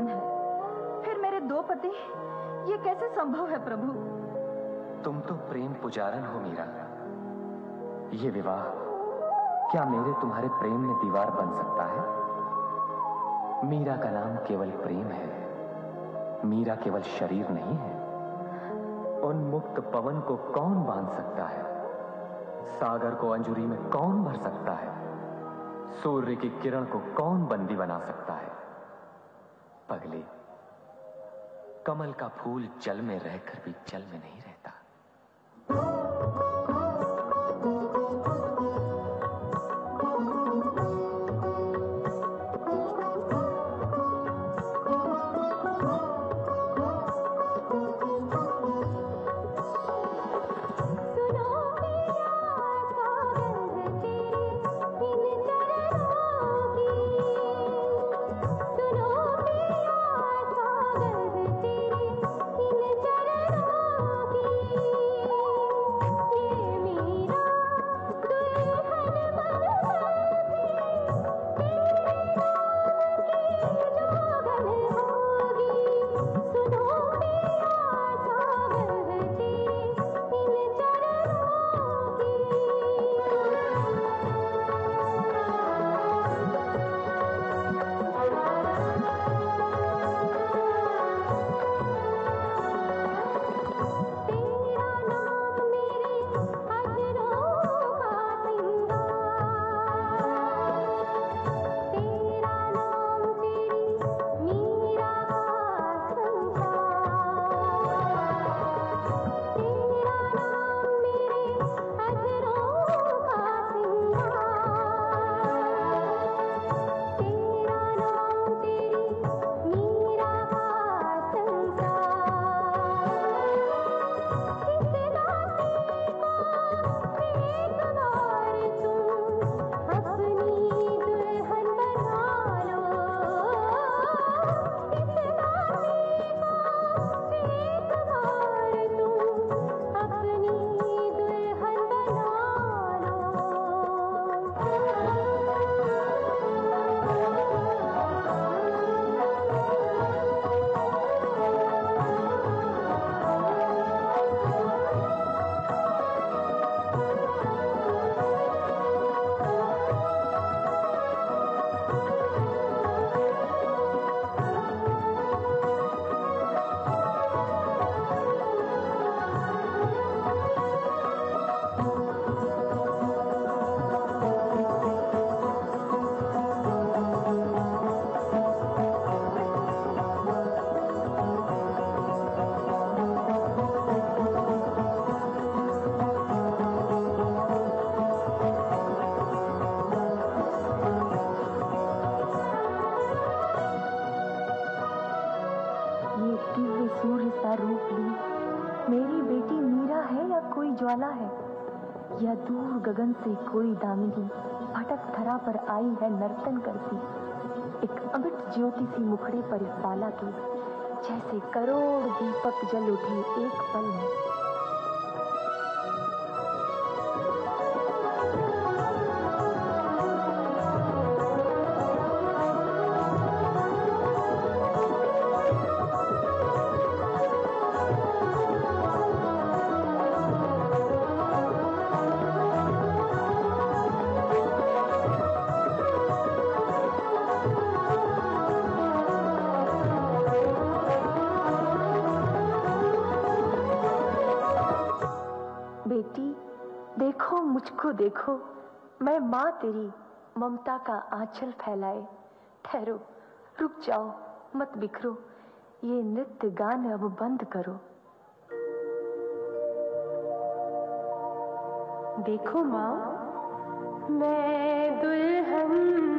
मगन है। फिर मेरे दो पति, ये कैसे संभव है प्रभु? तुम तो प्रेम पुजारन हो मीरा। ये विवाह, क्या मेरे तुम्हारे प्रेम में दीवार बन सकता है? मीरा का नाम केवल प्रेम है। मीरा केवल शरीर नहीं है। उन्मुक्त पवन को कौन बाँध सकता है? सागर को अंजुरी में कौन भर सकता है? सूर्य की किरण को कौन बंदी बना सकता है? पगली। कमल का फूल जल में रहकर भी जल में नहीं रहता। ज्वाला है? या दूर गगन से कोई दामिनी भटक धरा पर आई है नर्तन करती? एक अमिट ज्योति सी मुखड़े पर इस बाला की, जैसे करोड़ दीपक जल उठे एक पल में। मुझको देखो, मैं माँ तेरी ममता का आंचल फैलाए। ठहरो, रुक जाओ, मत बिखरो, ये नृत्य गान अब बंद करो। देखो माँ, मैं दुल्हन